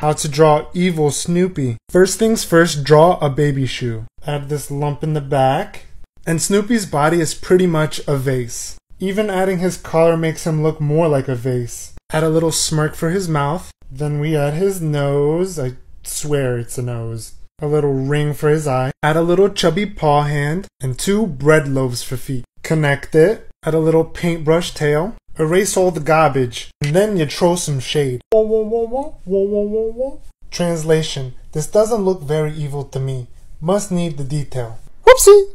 How to draw evil Snoopy. First things first, draw a baby shoe. Add this lump in the back. And Snoopy's body is pretty much a vase. Even adding his collar makes him look more like a vase. Add a little smirk for his mouth. Then we add his nose. I swear it's a nose. A little ring for his eye. Add a little chubby paw hand. And two bread loaves for feet. Connect it. Add a little paintbrush tail. Erase all the garbage. And then you throw some shade. Translation. This doesn't look very evil to me. Must need the detail. Whoopsie!